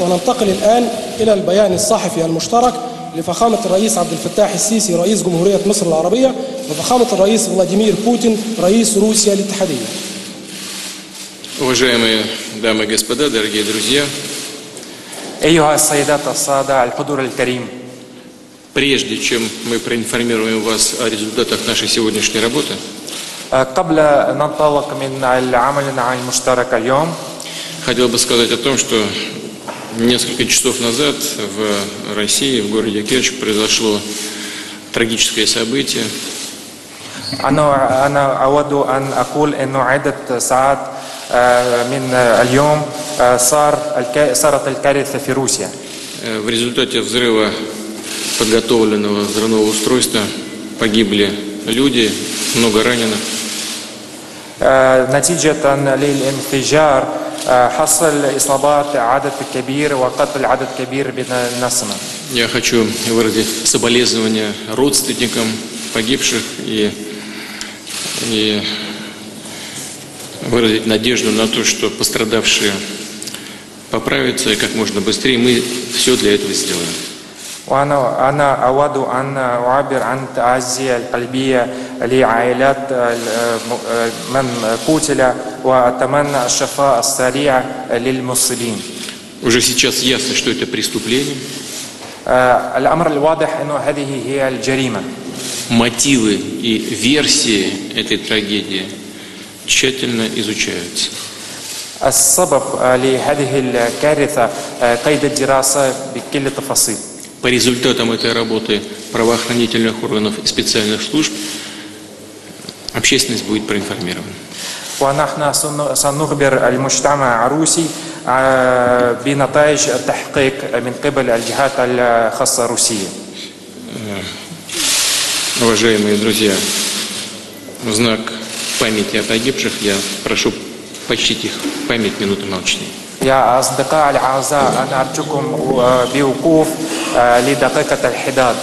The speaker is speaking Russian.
وننتقل الآن إلى البيان الصحفي المشترك لفخامة الرئيس عبد الفتاح السيسي رئيس جمهورية مصر العربية وفخامة الرئيس فلاديمير بوتين رئيس روسيا الاتحادية Уважаемые дамы и господа, дорогие друзья, أيها السيدات السادة الحضور الكريم прежде чем мы проинформируем вас о результатах нашей сегодняшней работы, قبل أن ننطلق من عملنا المشترك اليوم хотел бы сказать о том, что несколько часов назад в России, в городе Керчь, произошло трагическое событие. أنا أنا أود أن أقول أنه عدة ساعات آه، من اليوم آه، صار الك- صارت الكارثة في روسيا Э, В результате взрыва подготовленного взрывного устройства погибли люди, много раненых. آه، نتيجة للانفجار آه، حصل إصابات عدد كبير وقتل عدد كبير من الناس Я хочу выразить соболезнования родственникам погибших и, и выразить надежду на то, что пострадавшие поправятся и как можно быстрее. Мы все для этого сделаем. وأنا أنا أود أن أعبر عن تعزية القلبية لعائلات ال- من قتل وأتمنى الشفاء السريع للمصابين. Уже сейчас ясно, что это преступление. آه، الأمر الواضح أنه هذه هي الجريمة. Мотивы и версии этой трагедии тщательно изучаются. السبب آه، لهذه الكارثة آه، قيد الدراسة بكل التفاصيل. По результатам этой работы правоохранительных органов и специальных служб общественность будет проинформирована. ونحن سن- سنخبر المجتمع الروسي آه، بنتائج التحقيق من قبل الجهات الخاصة الروسية Уважаемые друзья, в знак памяти о погибших я прошу почтить их память минуты молчания. يا أصدقاء الأعزاء أنا أرجوكم آه، بوقوف آه، لدقيقة الحداد.